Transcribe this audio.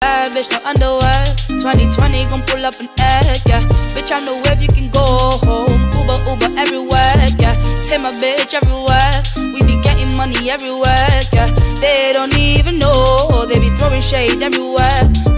bad bitch, no underwear. 2020 gon' pull up an egg, yeah. Bitch, I know if you can go home. Uber, Uber everywhere, yeah. Take my bitch everywhere. We be getting money everywhere, yeah. They don't even know, they be throwing shade everywhere.